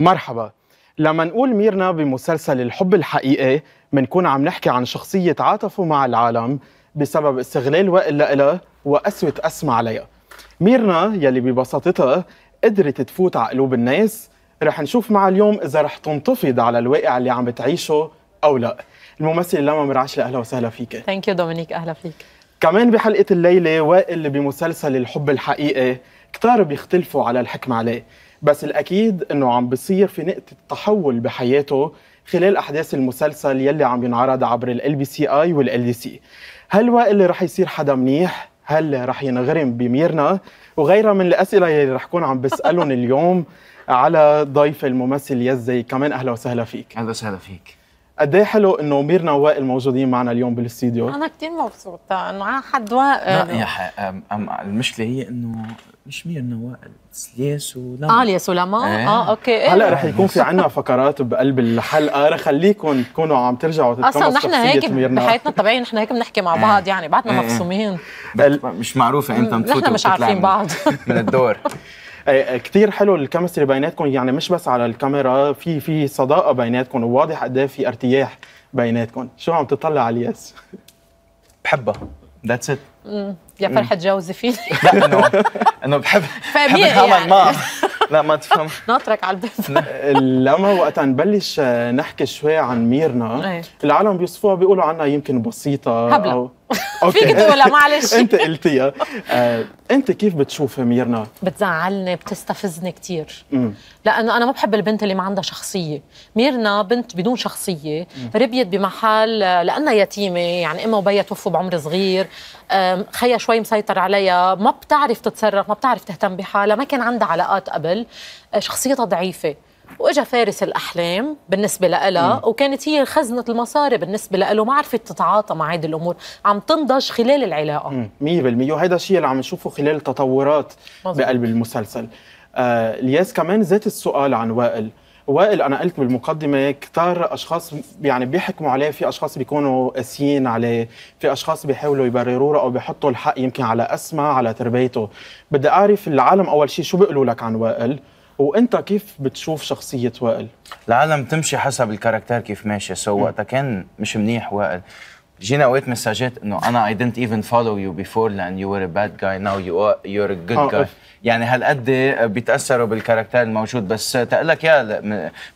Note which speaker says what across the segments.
Speaker 1: مرحبا. لما نقول ميرنا بمسلسل الحب الحقيقي منكون عم نحكي عن شخصية تعاطفوا معها العالم بسبب استغلال وائل لها وقسوة أسمى عليها. ميرنا يلي ببساطتها قدرت تفوت على قلوب الناس. رح نشوف معها اليوم إذا رح تنتفض على الواقع اللي عم تعيشه أو لا. الممثل لمى مرعشلي أهلا وسهلا فيك.
Speaker 2: Thank you دومينيك أهلا فيك.
Speaker 1: كمان بحلقة الليلة وائل بمسلسل الحب الحقيقي كتار بيختلفوا على الحكم عليه. بس الأكيد إنه عم بصير في نقطة تحول بحياته خلال أحداث المسلسل يلي عم ينعرض عبر LBCI و LDC هل وائل رح يصير حدا منيح؟ هل رح ينغرم بميرنا؟ وغيرها من الأسئلة يلي رح كون عم بسألهم اليوم على ضيف الممثل يزي كمان أهلا وسهلا فيك
Speaker 3: أهلا وسهلا فيك
Speaker 1: قد إيه حلو إنه ميرنا ووائل موجودين معنا اليوم بالاستديو؟
Speaker 2: أنا كثير مبسوطة إنه على حد
Speaker 3: لا
Speaker 2: وائل
Speaker 3: يا ح... أم... أم... المشكلة هي إنه مش ميرنا وائل الياس ولمى
Speaker 2: آه الياس ولمى
Speaker 3: إيه.
Speaker 2: آه okay. إيه.
Speaker 1: هلأ رح يكون في عنا فقرات بقلب الحلقة رح خليكم تكونوا عم ترجعوا تتقمصوا
Speaker 2: أصلا نحن هيك بحياتنا الطبيعية نحن هيك بنحكي مع بعض يعني بعدنا
Speaker 3: إيه.
Speaker 2: مفصومين
Speaker 3: بت... مش معروفة إمتى
Speaker 2: نحن مش عارفين بعض.
Speaker 3: من الدور.
Speaker 1: كثير حلو ال chemistry بيناتكم يعني مش بس على الكاميرا في في صداقة بيناتكم وواضح قد إيه في ارتياح بيناتكم. شو عم تطلع على الياس؟
Speaker 3: بحبها. ذاتس ات
Speaker 2: يا فرحة جوزي فيني.
Speaker 3: لا انه إنه بحب بحب
Speaker 2: فاهمين
Speaker 3: اتعامل
Speaker 2: يعني.
Speaker 3: لا ما تفهم.
Speaker 2: ناطرك على البيت
Speaker 1: لما وقت نبلش آه، نحكي شوي عن ميرنا.
Speaker 2: إيه.
Speaker 1: العالم بيوصفوها بيقولوا عنها يمكن بسيطة
Speaker 2: هبلة.
Speaker 1: أو
Speaker 2: فيك تقولها معلش.
Speaker 1: أنت قلتيها. آه، أنت كيف بتشوفي ميرنا؟
Speaker 2: بتزعلني بتستفزني كثير. لأنه أنا ما بحب البنت اللي ما عندها شخصية. ميرنا بنت بدون شخصية ربيت بمحل آه، لأنها يتيمة يعني أمها وبيها توفوا بعمر صغير. آم، خيها شوي مسيطر عليها ما بتعرف تتصرف ما بتعرف تهتم بحالها ما كان عندها علاقات قبل. آه، شخصيتها ضعيفة. وإجا فارس الأحلام بالنسبة لها وكانت هي خزنة المصاري بالنسبة له ما عرفت تتعاطى مع هيدي الأمور. عم تنضج خلال العلاقة.
Speaker 1: مم، 100% وهذا الشيء اللي عم نشوفه خلال التطورات
Speaker 2: مظبوط.
Speaker 1: بقلب المسلسل. آه الياس كمان ذات السؤال عن وائل. وائل أنا قلت بالمقدمة كتار أشخاص يعني بيحكموا عليه. في أشخاص بيكونوا قاسيين عليه في أشخاص بيحاولوا يبرروا له أو بيحطوا الحق يمكن على اسمه على تربيته. بدي أعرف العالم أول شيء شو بيقولوا لك عن وائل؟ وأنت كيف بتشوف شخصية وائل؟
Speaker 3: العالم تمشي حسب الكاركتير كيف ماشي. سو وقتها كان مش منيح وائل. جينا اوقات مساجات انه أنا I didn't even follow you before لأن you were a bad guy. Now you are you're a good
Speaker 1: آه،
Speaker 3: guy.
Speaker 1: أوف.
Speaker 3: يعني هالقد بيتأثروا بال character الموجود بس تقول لك يا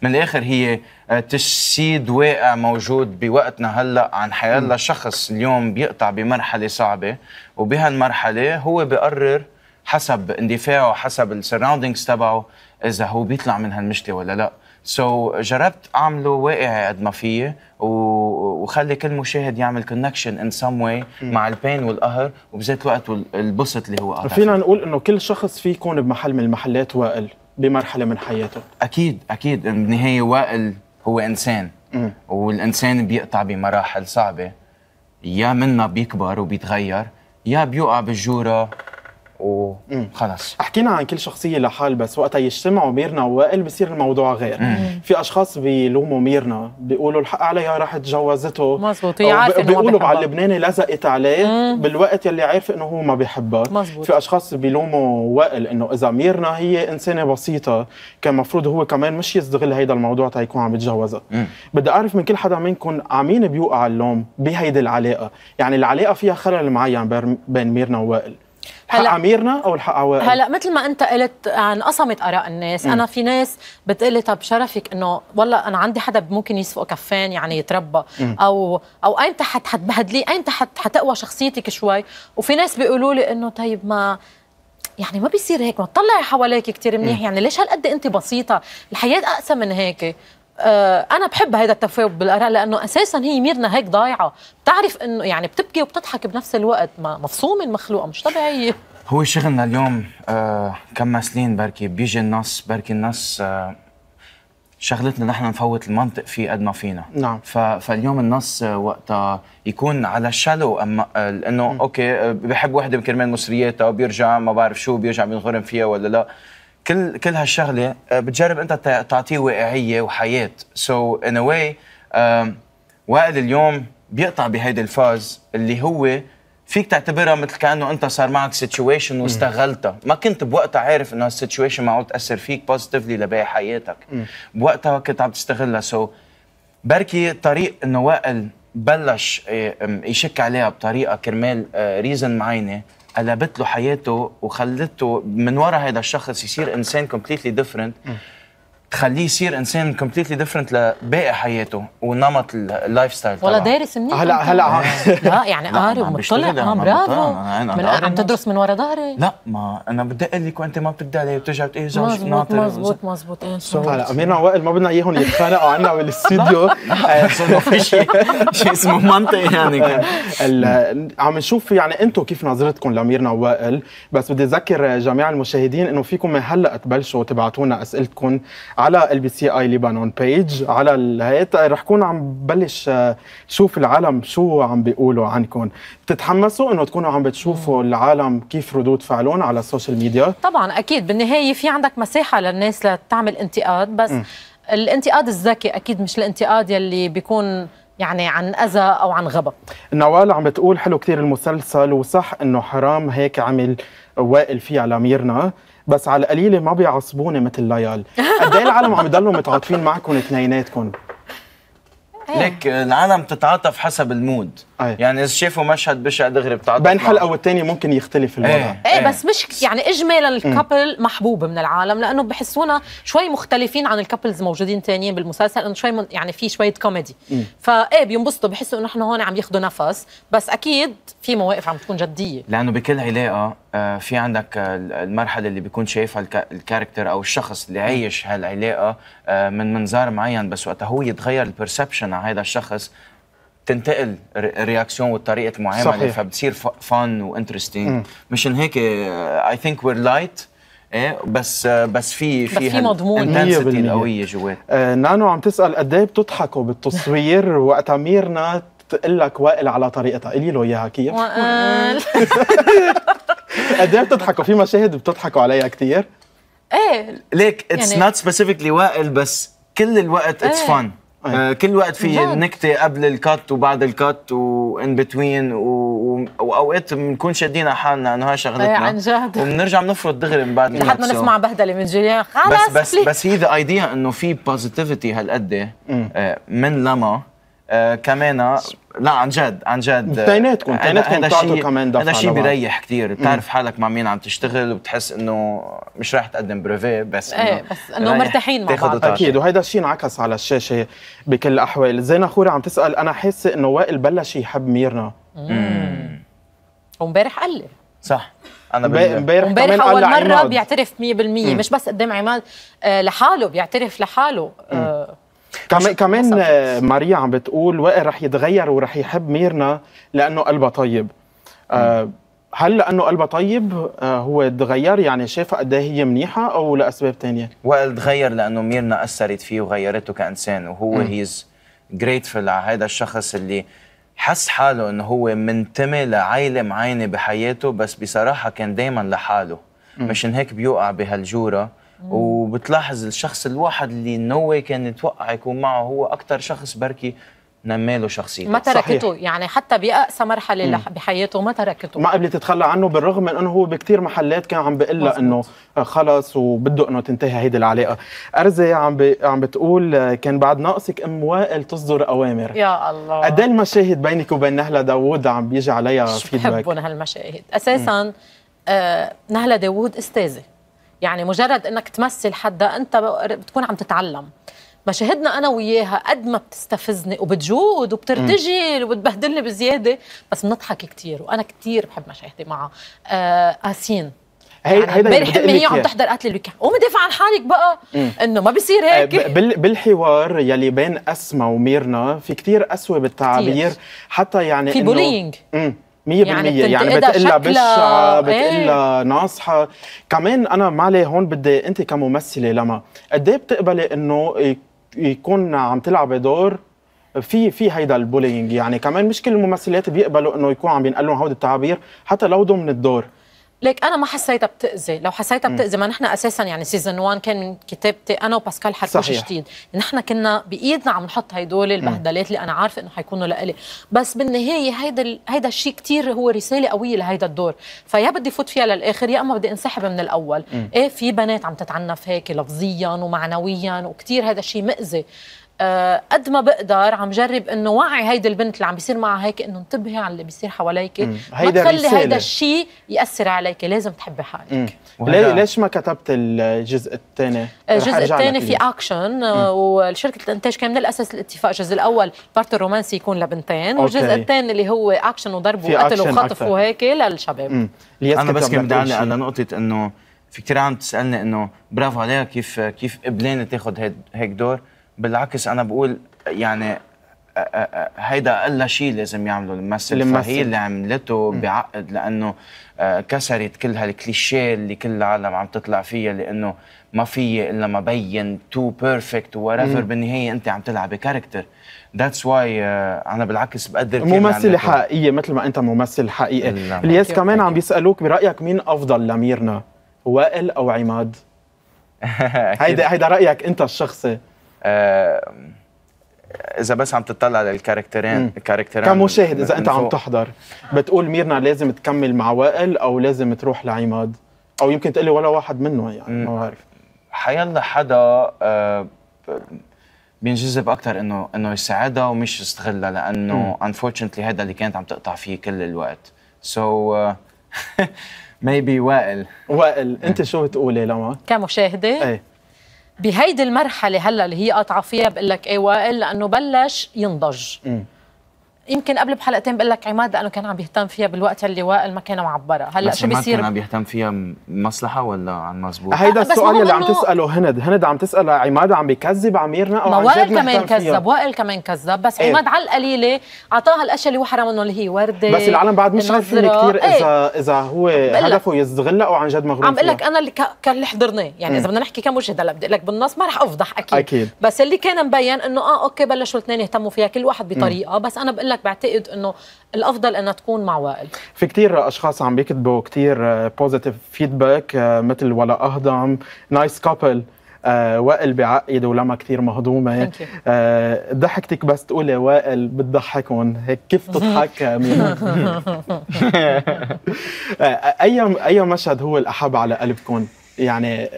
Speaker 3: من- الآخر هي تجسيد واقع موجود بوقتنا هلأ عن حيالله شخص اليوم بيقطع بمرحلة صعبة. وبهالمرحلة هو بيقرر حسب اندفاعه حسب ال surroundings تبعه إذا هو بيطلع من هالمشكله ولا لا. so, جربت أعمله واقعي قد ما فيي و- وخلي كل مشاهد يعمل connection in some way مع ال pain والقهر وبذات الوقت البسط اللي هو قاطع
Speaker 1: فينا. نقول إنه كل شخص فيه يكون بمحل من المحلات وائل بمرحلة من حياته.
Speaker 3: أكيد أكيد. بالنهاية وائل هو إنسان.
Speaker 1: مم.
Speaker 3: والإنسان بيقطع بمراحل صعبة. يا منا بيكبر وبيتغير يا بيوقع بالجورة وخلص
Speaker 1: حكينا عن كل شخصية لحال بس وقتها يجتمعوا ميرنا ووائل بصير الموضوع غير. في أشخاص بيلوموا ميرنا بيقولوا الحق عليها راح تجوزته.
Speaker 2: مزبوط، هي ما
Speaker 1: بيقولوا على. اللبناني لزقت عليه. بالوقت يلي عارف إنه هو ما بيحبها.
Speaker 2: مزبوط.
Speaker 1: في أشخاص بيلوموا وائل إنه إذا ميرنا هي إنسانة بسيطة كان مفروض هو كمان مش يستغل هيدا الموضوع تيكون عم يتجوزها. بدي أعرف من كل حدا منكم عمين بيوقع اللوم بهيدي العلاقة؟ يعني العلاقة فيها خلل معين بين- ميرنا ووائل. حق ميرنا أو الحق على وائل
Speaker 2: هلا مثل ما أنت قلت انقسمت آراء الناس أنا في ناس بتقلي طب شرفك إنه والله أنا عندي حدا ممكن يسفق كفين يعني يتربى. أو أو ايمتى حت حتبهدليه ايمتى حت حتقوى شخصيتك شوي. وفي ناس بيقولوا لي إنه طيب ما يعني ما بيصير هيك ما تطلعي حواليك كتير منيح. يعني ليش هالقد أنت بسيطة؟ الحياة أقسى من هيك. أنا بحب هذا التفاوت بالآراء لأنه أساسا هي ميرنا هيك ضايعة. بتعرف إنه يعني بتبكي وبتضحك بنفس الوقت ما مفصومة المخلوقه مش طبيعية.
Speaker 3: هو شغلنا اليوم آه كممثلين بركي بيجي النص بركي النص آه شغلتنا نحن نفوت المنطق فيه قد ما فينا.
Speaker 1: نعم.
Speaker 3: ف... فاليوم النص آه، وقتها يكون على ال shallow أما آه، انه okay آه، بحب وحدة كرمال مصرياتها وبيرجع ما بعرف شو بيرجع بينغرم فيها ولا لا. كل كل هالشغلة آه، بتجرب أنت تع- تعطيه واقعية وحياة. so in a way وائل اليوم بيقطع بهيدي ال phase اللي هو فيك تعتبرها مثل كأنه أنت صار معك situation واستغلتها. ما كنت بوقتها عارف إنه هال situation معقول تأثر فيك positively لباقي حياتك. بوقتها كنت عم تستغلها. so بركي طريق إنه وائل بلش أم، يشك عليها بطريقة كرمال reason معينة. قلبت له حياته وخلته من ورا هذا الشخص يصير إنسان completely different تخليه يصير إنسان completely different لباقي حياته ونمط ال- ال lifestyle
Speaker 2: ولا. دارس منيح
Speaker 1: هلا. هلا.
Speaker 2: لا يعني قاري ومطلع آه
Speaker 3: عم
Speaker 2: برافو. عم. تدرس من ورا ظهري.
Speaker 3: لا ما أنا بدي أقول لك وأنت ما بتبدا علي وبترجع بتقول زوج
Speaker 2: مزبوط
Speaker 3: ناطر.
Speaker 2: مزبوط مزبوط إيه، صح.
Speaker 1: هلا اميرنا وائل ما بدنا إياهم يتخانقوا عنا بالاستديو آه،
Speaker 3: في شيء. شيء اسمه منطق يعني.
Speaker 1: ال- عم نشوف يعني أنتم كيف نظرتكم لميرنا ووائل بس بدي أذكر جميع المشاهدين إنه فيكم من هلأ تبلشوا تبعتوا لنا أسئلتكم على ال بي سي اي ليبانون بيج على الهيت رح كون عم بلش آه، شوف العالم شو عم بيقولوا عنكم بتتحمسوا إنه تكونوا عم بتشوفوا العالم كيف ردود فعلهم على ال social media
Speaker 2: طبعا أكيد. بالنهاية في عندك مساحة للناس لتعمل انتقاد بس الانتقاد الذكي أكيد مش الانتقاد يلي بيكون يعني عن أذى أو عن غبا
Speaker 1: نوال عم بتقول حلو كتير المسلسل وصح إنه حرام هيك عمل وائل فيه على ميرنا. بس على القليله ما بيعصبوني مثل ليال. قد إيه العالم عم يضلوا متعاطفين معكم اثنيناتكم؟
Speaker 3: ليك العالم تتعاطف حسب ال mood.
Speaker 1: أي.
Speaker 3: يعني إذا شافوا مشهد بشع دغري بتعاطف
Speaker 1: بين. حلقة والتانيه ممكن يختلف الوضع.
Speaker 3: إيه
Speaker 2: إيه. بس مش يعني اجمالا ال couple محبوب من العالم لأنه بحسونا شوي مختلفين عن ال couples موجودين تانيين بالمسلسل إنه شوي من يعني في شوية كوميدي فايه بينبسطوا بحسوا إنه نحن هون عم ياخذوا نفس. بس أكيد في مواقف عم تكون جدية.
Speaker 3: لأنه بكل علاقة آه، في عندك المرحلة اللي بيكون شايفها الك- الكاركتر أو الشخص اللي عايش هالعلاقة آه، من منظار معين بس وقتها هو يتغير ال perception على هذا الشخص تنتقل ال réaction وطريقة المعامله
Speaker 1: صحيح.
Speaker 3: فبتصير fun و interesting مشان هيك I think we're light إيه بس آه، بس في
Speaker 2: بس في مضمون.
Speaker 3: القوية جوات.
Speaker 1: آه نانو عم تسأل قد إيه بتضحكوا بالتصوير وقت ميرنا تقول لك وائل على طريقتها. قولي له إياها كيف؟
Speaker 2: وقال
Speaker 1: قد إيه بتضحكوا؟ في مشاهد بتضحكوا عليها كثير
Speaker 2: إيه.
Speaker 3: ليك
Speaker 2: it's
Speaker 3: not specifically وائل بس كل الوقت it's
Speaker 2: إيه.
Speaker 1: إيه.
Speaker 3: كل وقت في. نكتة قبل ال cut وبعد ال cut و in between واوقات بنكون شادين على حالنا إنه هاي شغلتنا
Speaker 2: عن جد
Speaker 3: وبنرجع بنفرط دغري من بعد
Speaker 2: لحد ما نسمع بهدلة من جوليان خلص
Speaker 3: بس بس. بس هي the idea إنه في positivity هالقد آه، من لما آه، كمان لا عن جد عن جد. آه،
Speaker 1: اثنيناتكم-
Speaker 3: هذا-
Speaker 1: اثنيناتكم
Speaker 3: هذا
Speaker 1: بتعطوا
Speaker 3: شيء-
Speaker 1: كمان دفعة
Speaker 3: هذا شيء. بيريح كثير بتعرف حالك مع مين عم تشتغل وبتحس إنه مش راح تقدم بريفي بس
Speaker 2: إيه، بس إنه
Speaker 3: رايح
Speaker 2: مرتاحين مع بعض.
Speaker 1: أكيد وهيدا الشيء انعكس على الشاشة بكل الأحوال. زينه خوري عم تسأل أنا حاسة إنه وائل بلش يحب ميرنا.
Speaker 2: وامبارح قال لي.
Speaker 3: صح. أنا
Speaker 1: امبارح قال
Speaker 2: أول
Speaker 1: مرة.
Speaker 2: بيعترف 100% مش بس قدام عماد آه لحاله بيعترف لحاله. آه
Speaker 1: كمان كمان ماريا عم بتقول وائل رح يتغير ورح يحب ميرنا لأنه قلبها طيب. آه، هل لأنه قلبها طيب؟ آه، هو تغير؟ يعني شافها قد إيه هي منيحة أو لأسباب تانية؟
Speaker 3: وائل تغير لأنه ميرنا أثرت فيه وغيرته كإنسان وهو. هيز جريتفul على هذا الشخص اللي حس حاله إنه هو منتمي لعائله معينة بحياته بس بصراحة كان دائما لحاله. مشان هيك بيوقع بهالجورة. وبتلاحظ الشخص الواحد اللي نو كان يتوقع يكون معه هو أكثر شخص بركي نماله شخصيته.
Speaker 2: ما تركته
Speaker 1: صحيح.
Speaker 2: يعني حتى بأقصى مرحلة لح- بحياته ما تركته.
Speaker 1: ما قبلت تتخلى عنه بالرغم من إنه هو بكتير محلات كان عم بيقول لها. إنه آه، خلص وبده إنه تنتهي هيدي العلاقة. أرزة عم بي عم بتقول آه، كان بعد ناقصك ام وائل تصدر أوامر.
Speaker 2: يا الله.
Speaker 1: قد إيه المشاهد بينك وبين نهلة داوود عم بيجي عليها
Speaker 2: شو
Speaker 1: feedback
Speaker 2: بحبهم هالمشاهد أساسا آه نهلة داوود أستاذة. يعني مجرد إنك تمثل حدا أنت بتكون عم تتعلم. مشاهدنا أنا وياها قد ما بتستفزني وبتجود وبترتجل وبتبهدلني بزيادة بس بنضحك كتير وأنا كتير بحب مشاهدي معها. آه آسين.
Speaker 1: هي
Speaker 2: يعني
Speaker 1: هيدا
Speaker 2: امبارح امي هي عم. تحضر قتل ال weekend. قومي دافع عن حالك بقى إنه ما بصير
Speaker 1: آه،
Speaker 2: هيك.
Speaker 1: بال- بالحوار يلي بين اسما وميرنا في كتير قسوه بالتعبير
Speaker 2: كتير.
Speaker 1: حتى يعني
Speaker 2: في
Speaker 1: bullying 100% يعني,
Speaker 2: يعني
Speaker 1: بتقلها بشعة
Speaker 2: إيه.
Speaker 1: بتقلها ناصحة. كمان أنا معلي هون بدي أنت كممثلة لما قد إيه بتقبلي إنه يكون عم تلعبي دور في في هيدا ال bullying؟ يعني كمان مش كل الممثلات بيقبلوا إنه يكون عم بينقال لهم هودي التعابير حتى لو ضمن الدور.
Speaker 2: ليك أنا ما حسيتها بتأذي. لو حسيتها بتأذي ما نحن أساسا يعني season 1 كان من كتابتي أنا وباسكال حركوش. جديد نحن كنا بإيدنا عم نحط هدول البهدلات اللي أنا عارفة إنه حيكونوا لإلي. بس بالنهاية هيدا ال- هيدا الشيء كتير هو رسالة قوية لهيدا الدور. فيا بدي فوت فيها للآخر يا أما بدي انسحب من الأول. إيه في بنات عم تتعنف هيك لفظيا ومعنويا وكتير هذا الشيء مأذي. قد ما بقدر عم جرب إنه وعي هيدي البنت اللي عم بيصير معها هيك إنه انتبهي على اللي بيصير حواليك. ما تخلي. هيدا الشيء يأثر عليك لازم تحبي حالك.
Speaker 1: ليش ما كتبت الجزء الثاني؟
Speaker 2: الجزء الثاني في اكشن آه، وشركه الإنتاج كان من الأساس الاتفاق الجزء الأول part الرومانسي يكون لبنتين والجزء. الثاني اللي هو اكشن وضرب
Speaker 1: في
Speaker 2: وقتل
Speaker 1: أكشن
Speaker 2: وخطف. وهيك للشباب.
Speaker 3: أنا بس كنت بدي أعلق على نقطة إنه في كثير عم تسألني إنه برافو عليها كيف كيف قبلانه تاخذ هيك دور؟ بالعكس أنا بقول يعني هيدا أقل شيء لازم يعمله الممثل. فهي اللي عملته بعقد لأنه كسرت كل هالكليشيه اللي كل العالم عم تطلع فيها لأنه ما في إلا ما بين too perfect whatever بالنهاية أنت عم تلعبي character that's why أنا بالعكس بقدر عملته.
Speaker 1: حقيقية مثل ما أنت ممثل حقيقي
Speaker 3: لا.
Speaker 1: الياس. كمان عم. بيسألوك برأيك مين أفضل لميرنا؟ وائل أو عماد؟ هيدا هيدا رأيك أنت الشخصي
Speaker 3: إذا بس عم تطلع للكاركترين. الكاركترين
Speaker 1: كمشاهد إذا
Speaker 3: من
Speaker 1: أنت عم. تحضر بتقول ميرنا لازم تكمل مع وائل أو لازم تروح لعماد؟ أو يمكن تقلي ولا واحد منه يعني. ما بعرف
Speaker 3: حيلا حدا آه، بينجذب أكثر انه إنه يساعدها ومش يستغلها لأنه unfortunately هذا اللي كانت عم تقطع فيه كل الوقت so so, maybe وائل
Speaker 1: وائل أنت شو بتقولي لما؟
Speaker 2: كمشاهدة
Speaker 1: إيه
Speaker 2: بهيدي المرحلة هلا اللي هي قاطعه فيها بقول لك إيه وائل لأنه بلش ينضج. يمكن قبل بحلقتين بقول لك عماد لأنه كان عم بيهتم فيها بالوقت اللي وائل ما كان معبرها
Speaker 3: هلأ
Speaker 2: شو
Speaker 3: ما كان
Speaker 2: بيصير
Speaker 3: عم بيهتم فيها مصلحة ولا عن مزبوط
Speaker 1: هيدا السؤال اللي عم تسأله هند هند عم تسأل عماد عم بيكذب على ميرنا أو
Speaker 2: ما
Speaker 1: عن
Speaker 2: وائل
Speaker 1: جد
Speaker 2: كمان؟ كذب وائل كمان كذب بس
Speaker 1: إيه.
Speaker 2: عماد على القليلة اعطاها الاشياء اللي هو حرام منه اللي هي وردة
Speaker 1: بس العالم بعد مش عارفين. كثير
Speaker 2: إيه.
Speaker 1: اذا إذا هو. هدفه يستغلها أو عن جد مغروم
Speaker 2: عم بقول لك. أنا اللي كان اللي حضرناه يعني إذا بدنا نحكي كمشهد هلا بدي أقول لك بالنص ما رح أفضح أكيد
Speaker 1: أكيد.
Speaker 2: بس اللي كان مبين إنه آه okay بلشوا الاثنين يهتموا فيها كل واحد بطريقة بس أنا بقول لك بعتقد إنه الأفضل إنها تكون مع وائل.
Speaker 1: في كثير أشخاص عم بيكتبوا كثير positive feedback مثل ولا أهضم نايس كابل وائل بعقد ولما كثير
Speaker 2: you.
Speaker 1: آه، ضحكتك بس تقولي وائل بتضحكهم. هيك كيف تضحك آه،؟ آه، أي أي مشهد هو الأحب على قلبكم؟ يعني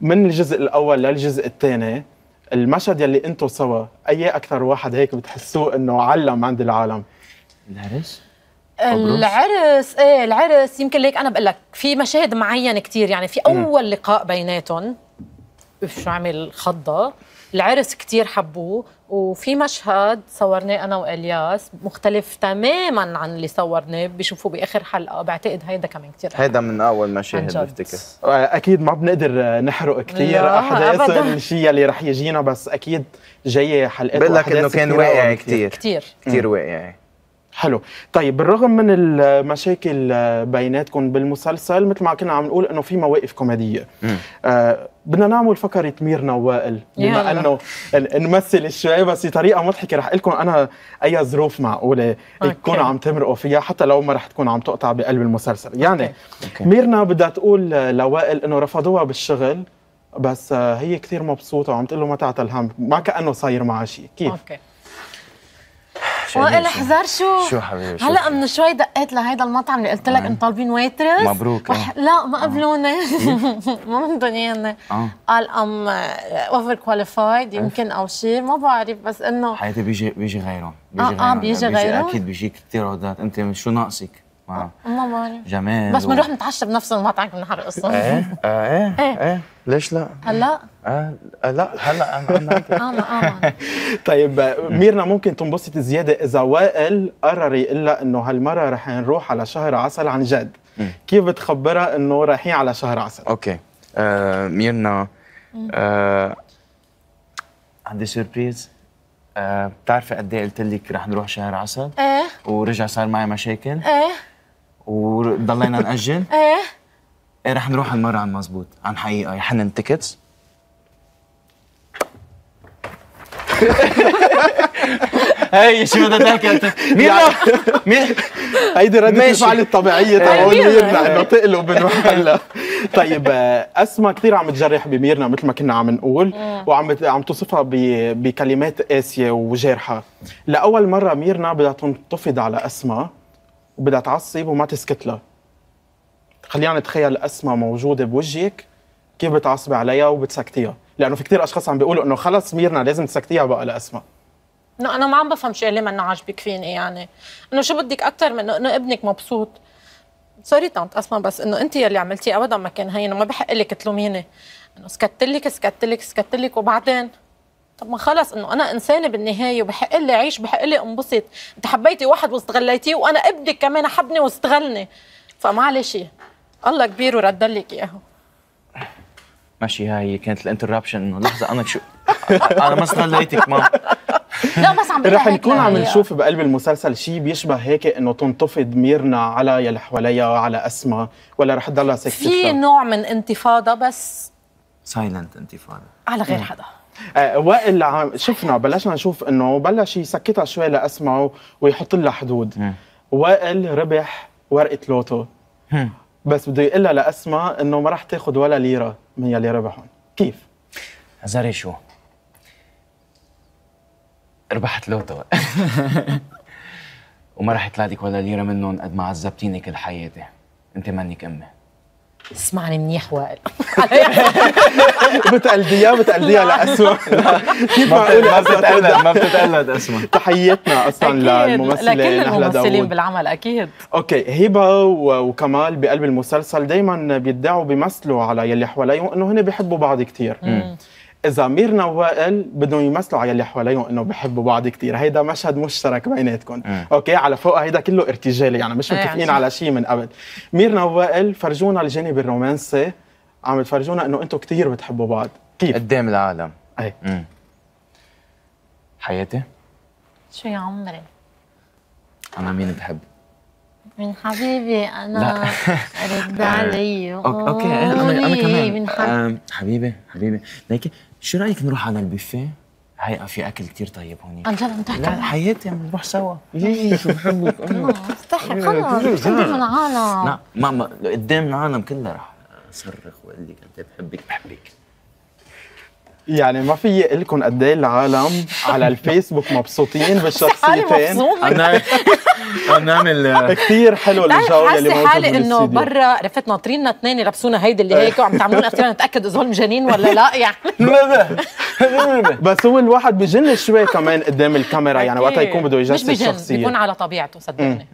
Speaker 1: من الجزء الأول للجزء الثاني؟ المشهد يلي أنتم سوا أي أكثر واحد هيك بتحسوه إنه علم عند العالم؟
Speaker 3: العرس.
Speaker 2: العرس إيه العرس. يمكن ليك أنا بقول لك في مشاهد معينة كتير يعني في أول لقاء بيناتهم شو عمل خضة. العرس كتير حبوه وفي مشهد صورناه أنا وإلياس مختلف تماما عن اللي صورناه بشوفوا بآخر حلقة بعتقد هيدا كمان كتير
Speaker 3: هيدا من
Speaker 2: أول
Speaker 3: مشاهد. بفتكر.
Speaker 1: أكيد ما بنقدر نحرق كثير احداث. الشيء اللي رح يجينا بس أكيد جاية حلقات
Speaker 3: بقول لك
Speaker 1: إنه
Speaker 3: كان واقعي كثير
Speaker 2: كتير.
Speaker 3: كثير واقعي.
Speaker 1: حلو. طيب بالرغم من المشاكل بيناتكم بالمسلسل مثل ما كنا عم نقول إنه في مواقف كوميدية. آه بدنا نعمل فقرة ميرنا ووائل بما. إنه نمثل شوي بس بطريقة مضحكة رح لكم أنا أي ظروف معقولة
Speaker 2: okay.
Speaker 1: تكونوا عم تمرقوا فيها حتى لو ما رح تكون عم تقطع بقلب المسلسل يعني
Speaker 2: okay.
Speaker 3: okay.
Speaker 1: ميرنا بدها تقول لوائل إنه رفضوها بالشغل بس هي كثير مبسوطة وعم تقول له ما تعتل هم ما كأنه صاير معها شيء كيف
Speaker 2: okay
Speaker 3: شو
Speaker 2: وائل؟ احذر شو
Speaker 3: شو حبيبي
Speaker 2: هلا من شوي دقيت لهيدا المطعم اللي قلت لك
Speaker 3: آه.
Speaker 2: انه طالبين waitress
Speaker 3: مبروك، آه.
Speaker 2: وح... لا ما قبلوني ما بدهم اياني
Speaker 3: آه
Speaker 2: قال I'm overqualified يمكن أو شيء ما بعرف بس إنه
Speaker 3: حياتي بيجي بيجي غيرهم
Speaker 2: آه،
Speaker 3: بيجي
Speaker 2: آه،
Speaker 3: غيرهم.
Speaker 2: بيجي غيره؟
Speaker 3: أكيد بيجيك كثير عودات أنت شو ناقصك؟ آه.
Speaker 2: ما بعرف
Speaker 3: جمال
Speaker 2: بس
Speaker 3: و-
Speaker 2: بنروح نتعشى بنفس المطعم بنحر قصه
Speaker 3: إيه؟ آه، إيه؟ إيه. ليش لا؟
Speaker 2: هلا؟
Speaker 3: آه آه، لا هلا.
Speaker 2: أنا أنا
Speaker 1: طيب آه، ميرنا ممكن تنبسط زيادة إذا وائل قرر يقول لها إنه هالمرة رح نروح على شهر عسل عن جد. كيف بتخبرها إنه رايحين على شهر عسل؟
Speaker 3: أوكي. آه ميرنا آه عندي سربريز آه بتعرفي قد إيه قلت لك رح نروح شهر عسل؟
Speaker 2: إيه.
Speaker 3: ورجع صار معي مشاكل؟
Speaker 2: إيه.
Speaker 3: وضلينا نأجل؟
Speaker 2: إيه.
Speaker 3: إيه رح نروح هالمرة عن مزبوط عن حقيقة. يا حنن تيكتس هي شو بدها تحكي مين مين
Speaker 1: هيدي ردة. الفعل الطبيعية تبعون
Speaker 2: طيب.
Speaker 1: ميرنا إنه تقلب بنروح هلا. طيب آه، أسماء كثير عم تجرح بميرنا مثل ما كنا عم نقول وعم بت- عم توصفها ب- بكلمات قاسية وجارحة. لأول مرة ميرنا بدها تنتفض على أسماء. وبدها تعصب وما تسكت لها. خلينا نتخيل اسماء موجودة بوجهك كيف بتعصبي عليها وبتسكتيها؟ لأنه في كثير أشخاص عم بيقولوا إنه خلص ميرنا لازم تسكتيها بقى لأسماء.
Speaker 2: انه أنا ما عم بفهم شيء ليه ما عاجبك فيني يعني؟ إنه شو بدك أكثر من إنه ابنك مبسوط؟ sorry tante اسمع بس إنه أنت يلي عملتيه ابدا ما كان هين وما بحق لك تلوميني. إنه سكت لك سكت لك سكت لك وبعدين؟ طب ما خلص انه أنا انسانة بالنهاية وبحق لي اعيش بحق لي انبسط. انت حبيتي واحد واستغليتيه وأنا ابنك كمان حبني واستغلني. فمعلش الله كبير ورد لك اياه
Speaker 3: ماشي هاي كانت ال interruption انه لحظة أنا شو؟ أنا ما استغليتك ما.
Speaker 2: لا بس عم
Speaker 1: رح نكون عم. نشوف بقلب المسلسل شيء بيشبه هيك إنه تنتفض ميرنا على يلي حواليها على أسماء ولا رح تضلها
Speaker 2: في
Speaker 1: ساكته
Speaker 2: نوع من انتفاضة بس
Speaker 3: silent انتفاضة.
Speaker 2: على غير حدا.
Speaker 1: آه وائل عم شفنا بلشنا نشوف إنه بلش يسكتها شوي لاسماء ويحط لها حدود. وائل ربح ورقة لوتو. بس بده يقول لها لاسماء إنه ما رح تاخذ ولا ليرة من يلي ربحهم. كيف؟
Speaker 3: زاري شو؟ ربحت لوتو. وما رح يطلع لك ولا ليرة منهم قد ما عذبتيني كل حياتي. أنت منك امي
Speaker 2: اسمعني منيح وائل.
Speaker 1: بتقلديها بتقلديها لاسماء كيف معقول
Speaker 3: ما بتتقلد
Speaker 1: تقلد؟
Speaker 3: ما بتتقلد أسمع.
Speaker 1: تحياتنا
Speaker 2: أصلا
Speaker 1: للممثلة
Speaker 2: لكل الممثلين. بالعمل
Speaker 1: أكيد. okay هبة وكمال بقلب المسلسل دايما بيدعوا بيمثلوا على يلي حواليهم انه هن بيحبوا بعض كثير إذا ميرنا ووائل بدهم يمثلوا على يلي حواليهم إنه بيحبوا بعض كثير هيدا مشهد مشترك بيناتكم. okay؟ على فوق هيدا كله ارتجالي. يعني مش
Speaker 2: إيه،
Speaker 1: متفقين على شيء من قبل. ميرنا ووائل فرجونا الجانب الرومانسي. عم تفرجونا إنه أنتم كثير بتحبوا بعض. كيف؟
Speaker 3: قدام العالم.
Speaker 1: اي.
Speaker 3: حياتي؟
Speaker 2: شو يا عمري؟
Speaker 3: أنا مين بحب؟
Speaker 2: من حبيبي أنا رد علي.
Speaker 3: o- okay أنا
Speaker 2: أنا
Speaker 3: كمان.
Speaker 2: من حبيبي
Speaker 3: حبيبي حبيبي. ليكي شو رأيك نروح على البوفيه؟ هي في أكل كتير طيب هونيك.
Speaker 2: عن جد عم تحكي
Speaker 3: لا حياتي عم نروح سوا. يي شو بحبك أنا.
Speaker 2: استحي خلص من العالم
Speaker 3: لا ما ما قدام العالم كله رح أصرخ وأقول لك انت بحبك بحبك.
Speaker 1: يعني ما في لكم قد إيه العالم على الفيسبوك مبسوطين بالشخصيتين.
Speaker 2: مبسوطة
Speaker 3: أنا أنا نعمل
Speaker 1: كثير حلو الجو
Speaker 2: حاسة
Speaker 1: موجود
Speaker 2: حالي
Speaker 1: إنه.
Speaker 2: برا عرفت ناطريننا اثنين يلبسونا هيدي اللي هيك وعم تعملون اختيار نتأكد إذا هول مجانين ولا لا يعني
Speaker 1: بس هو الواحد بجن شوي كمان قدام الكاميرا يعني وقتها يكون بده
Speaker 2: مش
Speaker 1: يجسد
Speaker 2: بجن بيكون على طبيعته صدقني.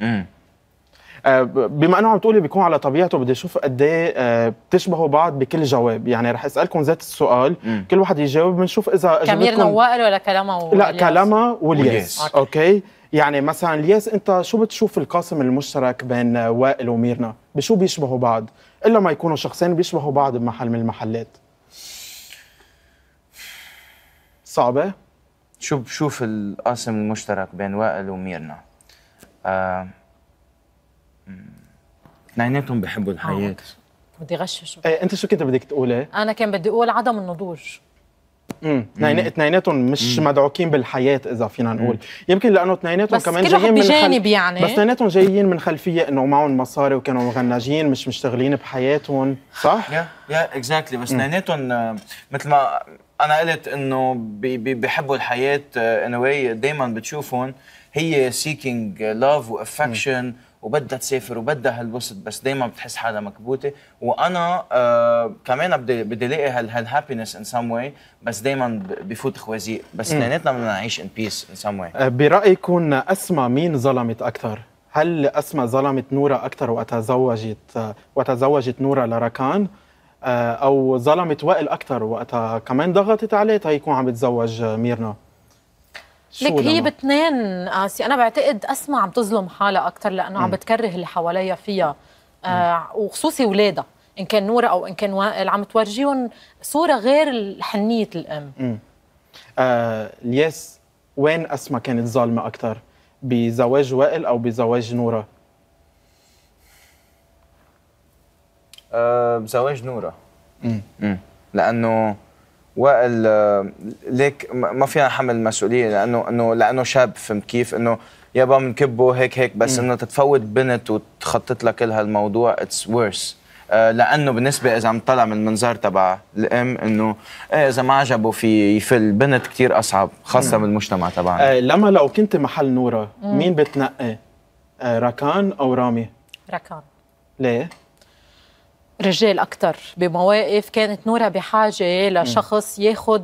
Speaker 1: آه، بما إنه عم تقولي بيكون على طبيعته بدي أشوف قد إيه آه، بتشبهوا بعض بكل جواب يعني رح أسألكم ذات السؤال
Speaker 3: مم.
Speaker 1: كل واحد يجاوب بنشوف إذا
Speaker 2: كميرنا
Speaker 1: اجابتكم
Speaker 2: وائل ولا كلامه
Speaker 1: لا
Speaker 2: والياس؟
Speaker 1: كلامها والياس
Speaker 3: والياس.
Speaker 1: أوكي يعني مثلا الياس أنت شو بتشوف القاسم المشترك بين آه، وائل وميرنا؟ بشو بيشبهوا بعض؟ إلا ما يكونوا شخصين بيشبهوا بعض بمحل من المحلات. صعبة؟
Speaker 3: شو بشوف القاسم المشترك بين وائل وميرنا؟ آه، مم. اثنيناتهم بيحبوا الحياة.
Speaker 2: بدي غشش.
Speaker 1: إيه أنت شو كنت بدك تقولي
Speaker 2: أنا كان بدي أقول عدم النضوج.
Speaker 1: اثنيناتهم مش مدعوكين بالحياة إذا فينا نقول. يمكن لأنه اثنيناتهم
Speaker 2: بس
Speaker 1: كمان
Speaker 2: كل واحد
Speaker 1: جايين من
Speaker 2: بجانب يعني.
Speaker 1: بس اثنيناتهم جايين من خلفية إنه معهم مصاري وكانوا مغنجين مش مشتغلين بحياتهم. صح؟
Speaker 3: yeah yeah exactly بس اثنيناتهم آه، مثل ما أنا قلت إنه بي- بي- بيحبوا الحياة in a way دائما بتشوفهم هي seeking love و affection وبدها تسافر وبدها هالوسط بس دائما بتحس حالها مكبوتة. وأنا آه كمان بدي بدي ألاقي هال هال happiness in some way بس دائما بفوت خوازيق. بس اثنيناتنا بدنا نعيش in peace in some
Speaker 1: way برايكم اسماء مين ظلمت أكثر؟ هل اسماء ظلمت نورا أكثر وتزوجت آه، وتزوجت نورا لركان آه، أو ظلمت وائل أكثر وقتها؟ كمان ضغطت عليه تيكون عم بتزوج آه، ميرنا.
Speaker 2: لك هي؟ باثنين قاسي أنا بعتقد أسمع عم تظلم حالها أكثر لأنه عم بتكره اللي حواليها فيها. آه وخصوصي اولادها إن كان نورا أو إن كان وائل عم تورجيهم صورة غير حنيه الأم.
Speaker 1: آه الياس وين أسماء كانت ظالمة أكثر بزواج وائل أو بزواج نورا؟
Speaker 3: أه بزواج نورا.
Speaker 1: مم.
Speaker 3: مم. لأنه وائل آه، ليك ما فينا نحمل المسؤولية لأنه إنه لأنه شاب فهمت كيف؟ إنه يابا بنكبه هيك هيك بس إنه تتفوت بنت وتخطط لك كل هالموضوع اتس ورس لأنه بالنسبة إذا عم طلع من المنظار تبع الأم إنه إيه إذا ما عجبه في يفل بنت كتير أصعب خاصة بالمجتمع تبعنا.
Speaker 1: آه لما لو كنت محل نورا مين بتنقي؟ آه راكان أو رامي؟
Speaker 2: ركان
Speaker 1: ليه؟
Speaker 2: رجال أكثر بمواقف كانت نورا بحاجة لشخص ياخذ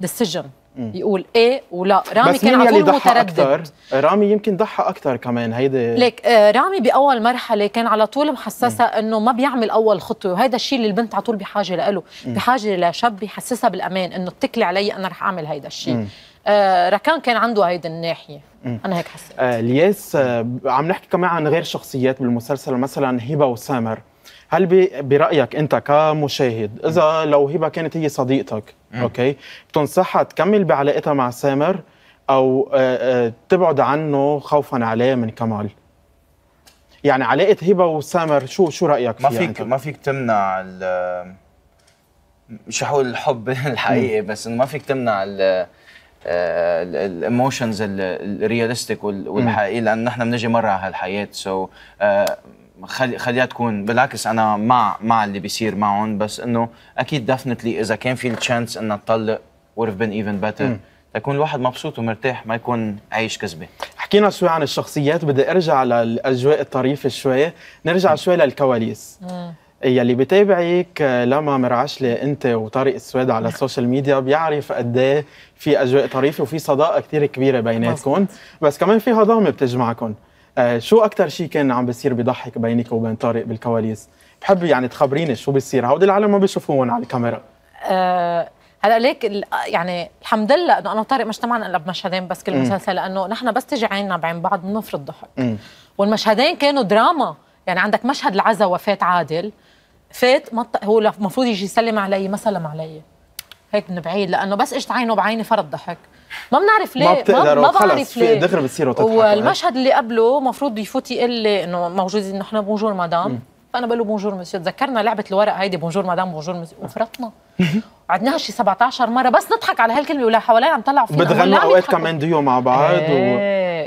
Speaker 2: ديسيجن يقول إيه ولا. رامي
Speaker 1: بس
Speaker 2: كان على طول متردد.
Speaker 1: أكثر رامي يمكن ضحى أكثر كمان هيدي
Speaker 2: ليك آه، رامي بأول مرحلة كان على طول محسسه إنه ما بيعمل أول خطوة وهذا الشيء اللي البنت على طول بحاجة له بحاجة لشاب يحسسها بالأمان إنه اتكلي علي أنا رح أعمل هيدا الشيء آه ركان كان عنده هيدي الناحية. أنا هيك حسيت.
Speaker 1: آه الياس آه عم نحكي كمان عن غير شخصيات بالمسلسل مثلا هبة وسامر. هل برأيك أنت كمشاهد إذا لو هبة كانت هي صديقتك أوكي بتنصحها تكمل بعلاقتها مع سامر أو آه آه تبعد عنه خوفا عليه من كمال؟ يعني علاقة هبة وسامر شو شو رأيك
Speaker 3: ما
Speaker 1: فيها
Speaker 3: فيك
Speaker 1: أنت؟
Speaker 3: ما فيك تمنع مش حقول الحب الحقيقي بس إنه ما فيك تمنع ال ال emotions ال realistic والحقيقي لأن نحن بنجي مرة على هالحياة. so خلي خليها تكون بالعكس أنا مع مع اللي بيصير معهم بس إنه أكيد definitely إذا كان في ال chance انها تطلق would have been even better. تكون الواحد مبسوط ومرتاح ما يكون عايش كذبة.
Speaker 1: حكينا شوي عن الشخصيات بدي أرجع للأجواء الطريفة شوي. نرجع شوي للكواليس. يلي بتابعك لما مرعشلي أنت وطارق السواد على ال social media بيعرف قد إيه في أجواء طريفة وفي صداقة كثير كبيرة بيناتكم. بس كمان في هضامة بتجمعكم. شو أكثر شيء كان عم بيصير بيضحك بينك وبين طارق بالكواليس؟ بحب يعني تخبريني شو بيصير. هودي العالم ما بيشوفوهم على الكاميرا.
Speaker 2: آه هلا ليك يعني الحمد لله إنه أنا وطارق ما اجتمعنا الا بمشهدين بس كل مسلسل لأنه نحن بس تجي عيننا بعين بعض بنفرط ضحك.
Speaker 1: مم.
Speaker 2: والمشهدين كانوا دراما. يعني عندك مشهد العزا وفاه عادل. فات مط... هو المفروض يجي يسلم علي ما سلم علي. هيك من بعيد لأنه بس اجت عينه بعيني فرط ضحك. ما بنعرف ليه
Speaker 1: ما بتقدروا
Speaker 2: ما بعرف ليه.
Speaker 1: دغري بتصيروا تضحكوا
Speaker 2: والمشهد اللي قبله المفروض يفوت يقول لي إنه موجودين نحن bonjour madame فانا بقول له bonjour monsieur تذكرنا لعبة الورق هيدي bonjour madame bonjour monsieur وفرطنا. عدناها شي 17 مرة بس نضحك على هالكلمة ولا حوالينا عم طلعوا فينا.
Speaker 1: بتغنوا
Speaker 2: أوقات.
Speaker 1: كمان ديو مع بعض و...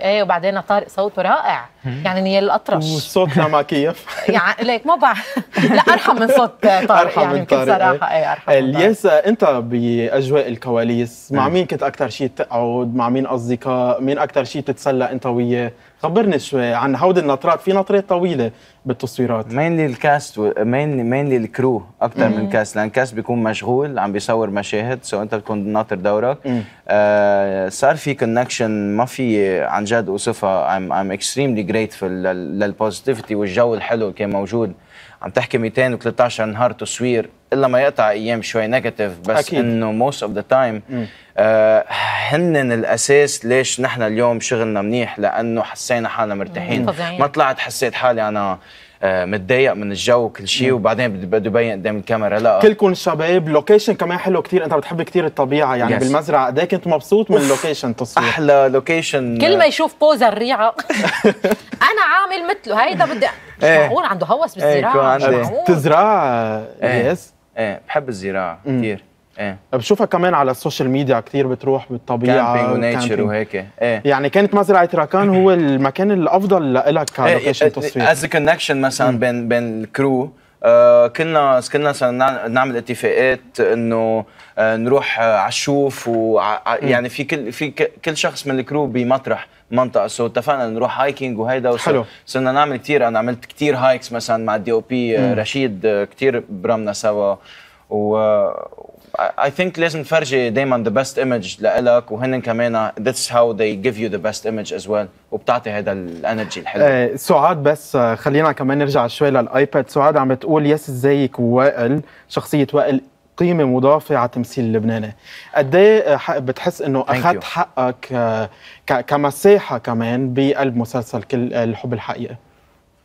Speaker 2: إيه وبعدين طارق صوته رائع. يعني نيال الأطرش.
Speaker 1: والصوت لما كيف؟
Speaker 2: يعني ليك ما بعرف لا أرحم من صوت طارق
Speaker 1: أرحم
Speaker 2: يعني
Speaker 1: من طارق.
Speaker 2: صراحة. إيه أرحم من طارق.
Speaker 1: الياس أنت بأجواء الكواليس مع مين كنت أكثر شيء تقعد؟ مع مين أصدقاء؟ مين أكثر شيء تتسلى أنت وياه؟ خبرني شوي عن هودي النطرات. في نطرات طويلة بالتصويرات.
Speaker 3: mainly ال cast mainly mainly ال crew أكثر من ال cast لأن ال cast بيكون مشغول عم بيصور مشاهد so أنت بتكون ناطر دورك. آه صار في connection ما في عن جد أوصفها. I'm extremely grateful لل- لل positivity والجو الحلو اللي كان موجود. عم تحكي 213 نهار تصوير. إلا ما يقطع أيام شوي negative بس
Speaker 1: أكيد.
Speaker 3: إنه most of the time هن الأساس ليش نحن اليوم شغلنا منيح لأنه حسينا حالنا مرتاحين. ما طلعت حسيت حالي أنا آه، متضايق من الجو وكل شيء وبعدين بدي ابين قدام الكاميرا لا
Speaker 1: كلكم شباب location كمان حلو كتير أنت بتحب كتير الطبيعة يعني
Speaker 3: Yes.
Speaker 1: بالمزرعة قد إيه كنت مبسوط من ال location تصوير
Speaker 3: أحلى location
Speaker 2: كل ما يشوف بوزا الريعة أنا عامل مثله هيدا بدي مش
Speaker 3: إيه.
Speaker 2: معقول عنده هوس
Speaker 3: إيه،
Speaker 2: بالزراعه. معقول
Speaker 1: تزرع
Speaker 3: إيه.
Speaker 1: yes
Speaker 3: إيه بحب الزراعة كثير إيه.
Speaker 1: بشوفك كمان على ال social media كتير بتروح بالطبيعة
Speaker 3: camping و
Speaker 1: nature.
Speaker 3: وهيك. إيه.
Speaker 1: يعني كانت مزرعة راكان هو المكان الأفضل لك ك location تصوير.
Speaker 3: as connection مثلا بين بين ال crew آه كنا كنا نعمل اتفاقات إنه آه نروح على الشوف وع- يعني في كل في كل شخص من ال crew بمطرح. منطقة. so اتفقنا نروح hiking وهيدا.
Speaker 1: حلو.
Speaker 3: صرنا نعمل كثير أنا عملت كثير hikes مثلا مع ال DOP رشيد كثير برمنا سوا. و I think لازم تفرجي دائما the best image لإلك. وهن كمان that's how they give you the best image as well. وبتعطي هذا ال energy الحلو.
Speaker 1: آه سعاد بس آه خلينا كمان نرجع شوي للآيباد. سعاد عم بتقول يس ازيك وائل؟ شخصية وائل قيمة مضافة على التمثيل اللبناني قد إيه آه، بتحس إنه
Speaker 3: أخذت.
Speaker 1: حقك آه، كمساحة كمان بقلب مسلسل كل الحب الحقيقي؟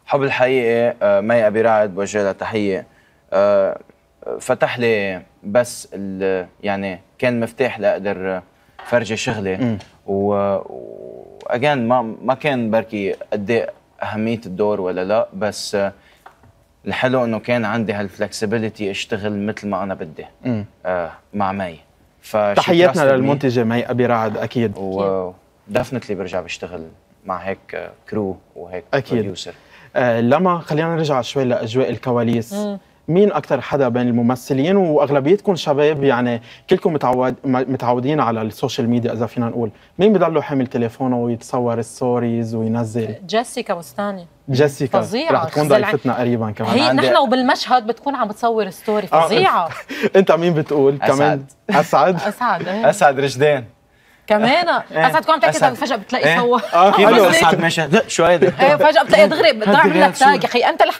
Speaker 3: حب الحقيقة آه، مي أبي رعد بوجه لها تحية. آه، فتح لي بس ال- يعني كان مفتاح لأقدر فرجي شغلي. و again ما ما كان بركي قد إيه أهمية الدور ولا لا بس آه، الحلو إنه كان عندي هال flexibility أشتغل مثل ما أنا بدي.
Speaker 1: مم.
Speaker 3: آه مع مي.
Speaker 1: تحياتنا. للمنتجة مي أبي رعد أكيد.
Speaker 3: و definitely برجع بشتغل مع هيك crew وهيك
Speaker 1: أكيد.
Speaker 3: producer
Speaker 1: آه لما خلينا نرجع شوي لأجواء الكواليس. مين أكثر حدا بين الممثلين؟ وأغلبيتكم شباب يعني كلكم متعود متعودين على السوشيال ميديا إذا فينا نقول. مين بضله حامل تليفونه ويتصور الستوريز وينزل؟
Speaker 2: جيسيكا بستاني.
Speaker 1: جيسيكا
Speaker 2: فظيعة.
Speaker 1: رح تكون ضيفتنا قريبا كمان.
Speaker 2: هي
Speaker 3: عندي-
Speaker 2: نحن وبالمشهد بتكون عم بتصور ستوري
Speaker 1: آه،
Speaker 2: فظيعة.
Speaker 1: أنت مين بتقول؟
Speaker 3: أسعد.
Speaker 1: كمان أسعد؟
Speaker 2: أسعد إيه.
Speaker 3: أسعد رشدان
Speaker 2: كمان؟ أسعد تكون عم. فجأة بتلاقي
Speaker 3: إيه؟
Speaker 2: سوا
Speaker 1: آه،
Speaker 3: كيف أسعد ماشي لا شو هيدا؟
Speaker 2: إيه فجأة بتلاقي دغري بدي أعمل لك. تاج يا أخي أنت لح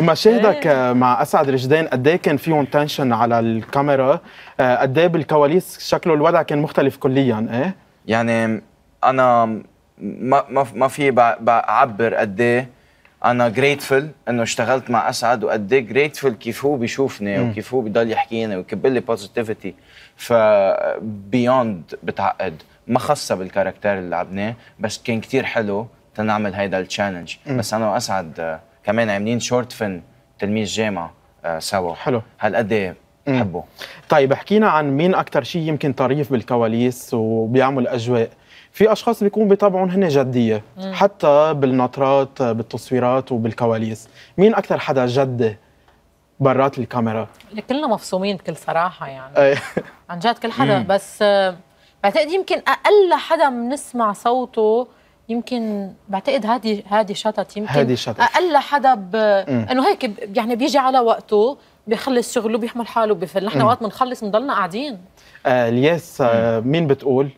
Speaker 1: مشاهدك مع أسعد رشدان قد إيه كان فيهم tension على الكاميرا؟ آه، قد إيه بالكواليس شكله الوضع كان مختلف كليا إيه؟
Speaker 3: يعني أنا ما ما ما في بع- بعبر قد إيه أنا grateful إنه اشتغلت مع أسعد وقد إيه grateful كيف هو بيشوفني وكيف هو بضل يحكيني ويكب لي positivity ف beyond بعتقد ما خاصة بال character اللي لعبناه بس كان كتير حلو تنعمل هيدا التشالنج بس أنا وأسعد آه، كمان عاملين شورت فيلم تلميذ جامعة آه، سوا.
Speaker 1: حلو.
Speaker 3: هالقد إيه بحبه؟
Speaker 1: طيب حكينا عن مين أكثر شيء يمكن طريف بالكواليس وبيعمل أجواء. في أشخاص بيكون بطبعهم هن جدية حتى بالنطرات بالتصويرات وبالكواليس. مين أكثر حدا جدي برات الكاميرا؟
Speaker 2: كلنا مفصومين بكل صراحة يعني. عن جد كل حدا. بس آه، بعتقد يمكن أقل حدا بنسمع صوته يمكن بعتقد هادي هادي شطط يمكن
Speaker 1: هادي شطط.
Speaker 2: أقل حدا ب... إنه هيك ب- يعني بيجي على وقته بيخلص شغله بيحمل حاله بفل نحن وقت بنخلص بنضلنا قاعدين.
Speaker 1: آه الياس آه مين بتقول؟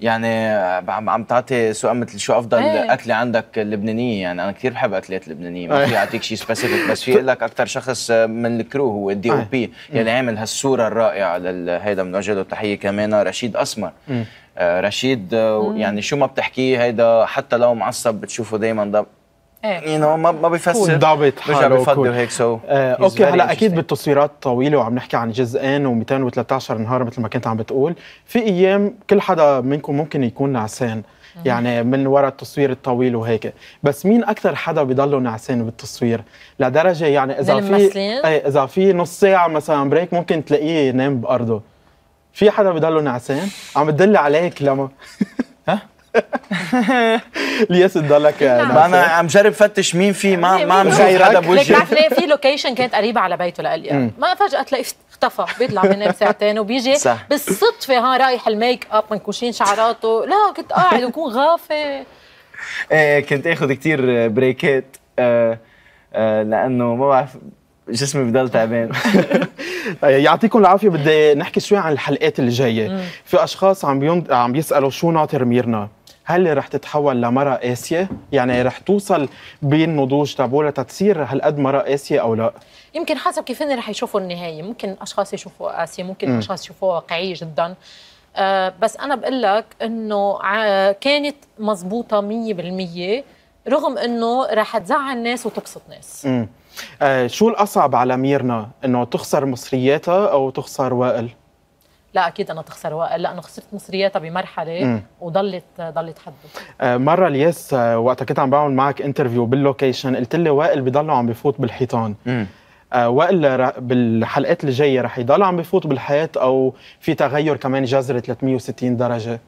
Speaker 3: يعني عم عم تعطي سؤال مثل شو أفضل
Speaker 2: إيه.
Speaker 3: أكلة عندك اللبنانية؟ يعني أنا كثير بحب أكلات اللبنانيه ما
Speaker 1: إيه.
Speaker 3: في اعطيك شيء specific بس في أقول لك أكثر شخص من ال crew هو ال DOP يلي عامل هالصورة الرائعة لهيدا بنوجه له تحية كمان رشيد أسمر. آه رشيد آه يعني شو ما بتحكيه هيدا حتى لو معصب بتشوفه دائما ضب
Speaker 2: إيه.
Speaker 3: you know ما ما بيفسر.
Speaker 1: ضابط
Speaker 3: بفضل
Speaker 1: و cool.
Speaker 3: هيك so
Speaker 1: آه okay هلأ أكيد بالتصويرات طويلة وعم نحكي عن جزئين و213 نهار مثل ما كنت عم بتقول. في أيام كل حدا منكم ممكن يكون نعسان يعني من وراء التصوير الطويل وهيك. بس مين أكثر حدا بضله نعسان بالتصوير؟ لدرجة يعني
Speaker 2: إذا
Speaker 1: في؟ إيه إذا في نص ساعة مثلا break ممكن تلاقيه نام بأرضه. في حدا بضله نعسان؟ عم تدل عليك لما
Speaker 3: ها؟
Speaker 1: ليس تضلك
Speaker 2: نعم.
Speaker 3: ما
Speaker 1: أنا
Speaker 3: عم جرب فتش مين في ما ما عم؟ حدا
Speaker 2: ليك
Speaker 3: بوجهي.
Speaker 2: بتعرف ليه في لوكيشن كانت قريبة على بيته لاليا ما فجأة تلاقي اختفى بيطلع بينام ساعتين وبيجي
Speaker 3: صح.
Speaker 2: بالصدفة ها رايح الميك أب منكوشين شعراته. لا كنت قاعد وكون غافل.
Speaker 3: إيه كنت آخذ كثير بريكات آه آه لأنه ما بعرف جسمي بضل تعبان.
Speaker 1: يعطيكم العافية. بدي نحكي شوي عن الحلقات اللي جاية. في أشخاص عم. عم بيسألوا شو ناطر ميرنا. هل رح تتحول لمرأة قاسية؟ يعني رح توصل بالنضوج تبعولها تتصير هالقد مرأة قاسية أو لا؟
Speaker 2: يمكن حسب كيف هن رح يشوفوا النهاية ممكن أشخاص يشوفوها قاسيه ممكن
Speaker 1: مم.
Speaker 2: أشخاص يشوفوها واقعية جدا آه بس أنا بقول لك إنه ع- كانت مزبوطه 100% رغم إنه رح تزعل ناس وتبسط ناس.
Speaker 1: آه شو الأصعب على ميرنا؟ إنه تخسر مصرياتها أو تخسر وائل؟
Speaker 2: لا أكيد أنا تخسر. وائل لأنه خسرت مصرياتها بمرحلة
Speaker 1: مم.
Speaker 2: وضلت ضلت حده
Speaker 1: آه مرة الياس آه وقتها كنت عم بعمل معك interview بال location قلت لي وائل بضله عم بفوت بالحيطان.
Speaker 3: مم.
Speaker 1: آه وائل بالحلقات اللي جاية رح يضل عم بفوت بالحيطان أو في تغير كمان جذري 360
Speaker 3: درجة؟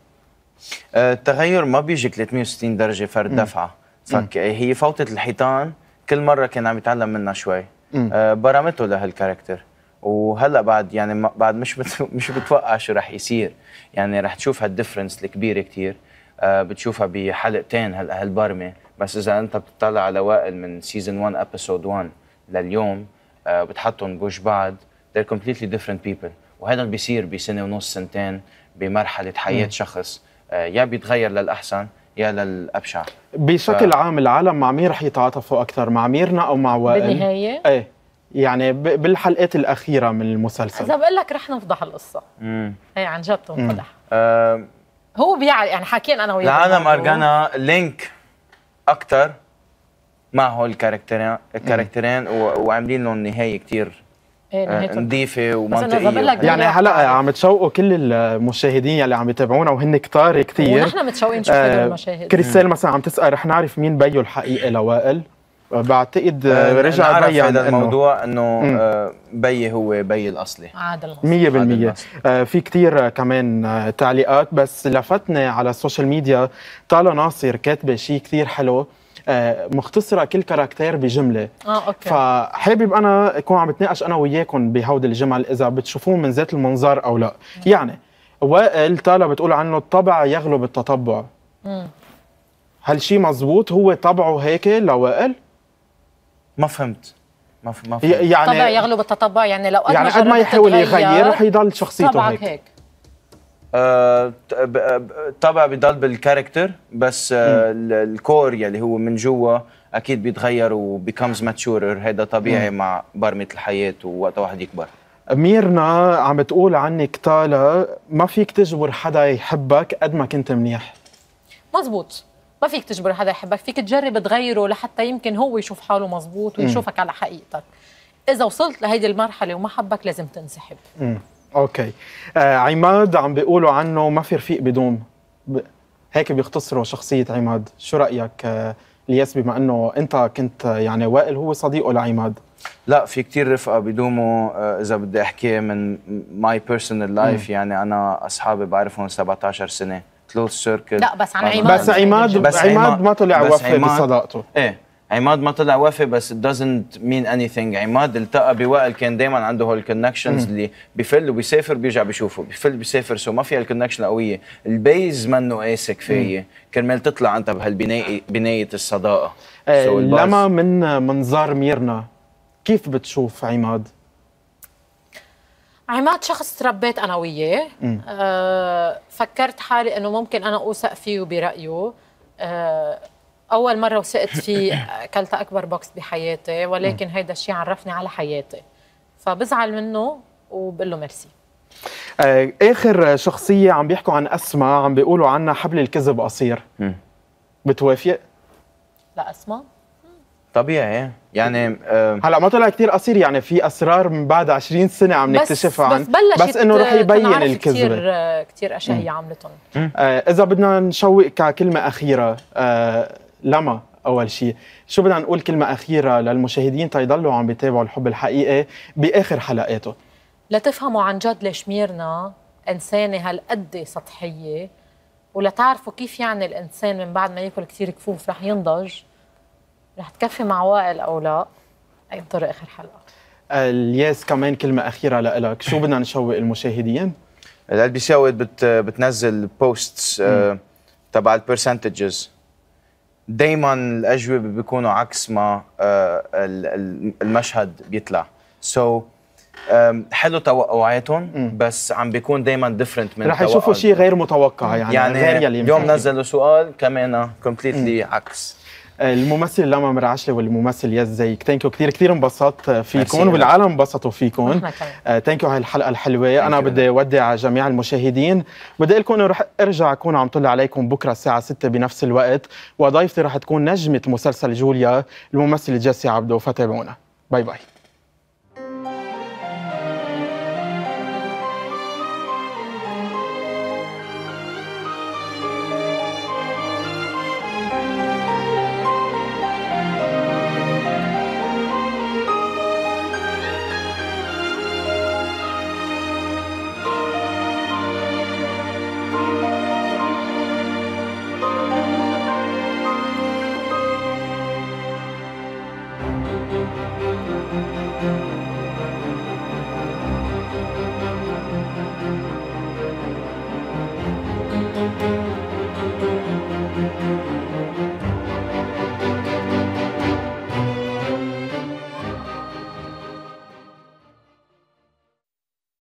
Speaker 3: التغير ما بيجي 360 درجة فرد دفعة. فهي فوتة الحيطان كل مرة كان عم يتعلم منها شوي. برمته لهال character. وهلا بعد يعني ما- بعد مش بت- مش بتوقع شو رح يصير. يعني رح تشوف هال difference الكبيرة كتير. آه، بتشوفها بحلقتين هال- هالبرمة. بس إذا أنت بتطلع على وائل من season 1 episode 1 لليوم آه، بتحطهم بوجه بعض. They're completely different people. وهذا اللي بيصير بسنة ونص سنتين بمرحلة حياة شخص. آه، يا بيتغير للأحسن يا للأبشع.
Speaker 1: بشكل عام العالم مع مين رح يتعاطفوا أكثر؟ مع ميرنا أو مع وائل؟
Speaker 2: بالنهاية
Speaker 1: إيه. يعني ب- بالحلقات الأخيرة من المسلسل.
Speaker 2: اذا بقول لك رح نفضح
Speaker 3: القصة.
Speaker 2: هي عن جد تنفضح.
Speaker 3: آه،
Speaker 2: هو بيعرف يعني حاكيين أنا وياه
Speaker 3: العالم
Speaker 2: بالموضوع.
Speaker 3: ارجانا لينك أكثر مع هول الكاركترين الكاركترين وعاملين لهم نهاية كثير
Speaker 2: إيه نهايته. نظيفة
Speaker 3: ومنطقية
Speaker 2: بقول لك
Speaker 3: وحلوة.
Speaker 1: يعني هلا عم تشوقوا كل المشاهدين يلي عم يتابعونا وهن كتار كثير
Speaker 2: ونحن متشوقين نشوف هدول المشاهد.
Speaker 1: كريستال مثلا عم تسأل رح نعرف مين بيو الحقيقي لوائل. بعتقد
Speaker 3: آه،
Speaker 1: رجع بين
Speaker 3: هذا الموضوع
Speaker 1: إنه.
Speaker 3: آه، بيي هو بيي الأصلي
Speaker 2: عادل نصر.
Speaker 1: مية
Speaker 3: هذا
Speaker 1: بالمية
Speaker 3: النص.
Speaker 1: آه، في كتير آه، كمان تعليقات بس لفتني على ال social media طالة ناصر كاتبة شيء كتير حلو مختصرة كل character بجملة
Speaker 2: آه okay
Speaker 1: فحابب أنا أكون عم بتناقش أنا وياكم بهودي الجمل إذا بتشوفوه من ذات المنظار أو لا يعني وائل طالة بتقول عنه الطبع يغلب التطبع
Speaker 2: مم.
Speaker 1: هل شيء مزبوط هو طبعه هيك لوائل؟
Speaker 3: ما فهمت. ما ف- ما فهمت.
Speaker 1: يعني
Speaker 2: طبع يغلب التطبع يعني لو قد
Speaker 1: يعني
Speaker 2: ما
Speaker 1: قد ما يحاول يغير رح يضل شخصيته
Speaker 2: طبعك
Speaker 1: هيك.
Speaker 2: هيك.
Speaker 3: آه، ب- طبعا بضل بالكاركتر بس آه، ال- الكور يلي هو من جوا أكيد بيتغير وبيكمز ماتشورر هذا طبيعي مع برمة الحياة ووقت واحد يكبر.
Speaker 1: ميرنا عم تقول عنك طالة ما فيك تجبر حدا يحبك قد ما كنت منيح.
Speaker 2: مزبوط. ما فيك تجبر حدا يحبك فيك تجرب تغيره لحتى يمكن هو يشوف حاله مزبوط ويشوفك على حقيقتك. إذا وصلت لهيدي المرحلة وما حبك لازم تنسحب.
Speaker 1: امم okay. آه عماد عم بيقولوا عنه ما في رفيق بدوم. ب... هيك بيختصروا شخصية عماد. شو رأيك آه الياس بما إنه أنت كنت آه، يعني وائل هو صديقه لعماد؟
Speaker 3: لا في كتير رفقة بدوموا آه، إذا بدي أحكي من my personal life يعني أنا أصحابي بعرفهم 17 سنة. close circle
Speaker 2: لا بس عن عماد.
Speaker 1: بس عماد
Speaker 3: بس
Speaker 1: عماد ما طلع
Speaker 3: عماد-
Speaker 1: بصداقته.
Speaker 3: إيه عماد ما طلع وافي بس it doesn't mean anything. عماد التقى بوائل كان دائما عنده هول ال connections اللي بفل وبيسافر بيرجع بيشوفه. بفل بيسافر so ما في هال connection قويه ال base منه قاسي كفايه كرمال تطلع أنت بهالبناية بناية الصداقة.
Speaker 1: آه
Speaker 3: So ال base-
Speaker 1: لما من منظار ميرنا كيف بتشوف عماد؟
Speaker 2: عماد شخص تربيت أنا وياه. آه فكرت حالي إنه ممكن أنا أوثق فيه وبرايه آه أول مرة وثقت فيه أكلت أكبر بوكس بحياتي ولكن هيدا الشيء عرفني على حياتي. فبزعل منه وبقول له ميرسي.
Speaker 1: آه آخر شخصية عم بيحكوا عن أسماء عم بيقولوا عنها حبل الكذب قصير. بتوافق؟
Speaker 2: لا اسمع
Speaker 3: طبيعي إيه. يعني آه
Speaker 1: هلا ما طلع كتير قصير يعني في أسرار من بعد 20 سنة عم
Speaker 2: بس
Speaker 1: نكتشفها عن
Speaker 2: بس بلشت
Speaker 1: بس إنه رح يبين الكذبة.
Speaker 2: كثير كثير أشياء هي عملتهم.
Speaker 1: آه إذا بدنا نشوق ككلمه أخيرة آه لما أول شيء شو بدنا نقول كلمة أخيرة للمشاهدين تيضلوا عم بيتابعوا الحب الحقيقي بآخر حلقاته
Speaker 2: لتفهموا عن جد ليش ميرنا إنسانة هالقد سطحية ولتعرفوا كيف يعني الإنسان من بعد ما ياكل كثير كفوف رح ينضج؟ رح تكفي مع وائل أو لا؟ انطر آخر حلقة.
Speaker 1: آه الياس كمان كلمة أخيرة لإلك. شو بدنا نشوق المشاهدين؟
Speaker 3: LBC بت بتنزل posts آه تبع ال percentages دائما الأجوبة بيكونوا عكس ما آه ال- ال- المشهد بيطلع. so so, حلو توقعاتهم بس عم بيكون دائما different من
Speaker 1: رح يشوفوا شيء غير متوقع يعني,
Speaker 3: يعني
Speaker 1: غير يلي
Speaker 3: اليوم. نزلوا سؤال كمان completely عكس.
Speaker 1: الممثل لمى مرعشلي والممثل الياس زايك. thank you كثير كثير انبسطت فيكم. والعالم انبسطوا فيكم thank you هاي الحلقة الحلوة.
Speaker 3: أنا.
Speaker 1: بدي أودع جميع المشاهدين. بدي أقول لكم رح أرجع أكون عم طلع عليكم بكرة الساعة 6 بنفس الوقت. وضيفتي رح تكون نجمة مسلسل جوليا الممثل جيسي عبدو. فتابعونا. باي باي